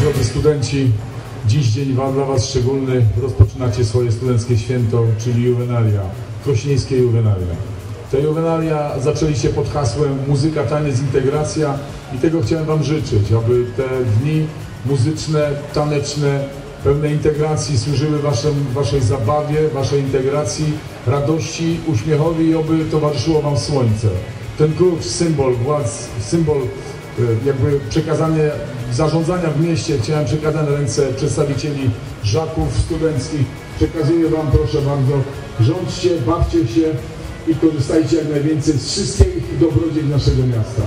Drodzy studenci, dziś dzień wam dla Was szczególny. Rozpoczynacie swoje studenckie święto, czyli juwenalia, krośnieńskie juwenalia. Te juwenalia zaczęliście pod hasłem muzyka, taniec, integracja i tego chciałem Wam życzyć, aby te dni muzyczne, taneczne, pełne integracji służyły waszym, Waszej zabawie, Waszej integracji, radości, uśmiechowi i oby towarzyszyło Wam słońce. Ten klucz, symbol władz, symbol e, jakby przekazanie zarządzania w mieście chciałem przekazać na ręce przedstawicieli żaków studenckich. Przekazuję Wam, proszę bardzo, rządźcie, bawcie się i korzystajcie jak najwięcej z wszystkich dobrodziejstw naszego miasta.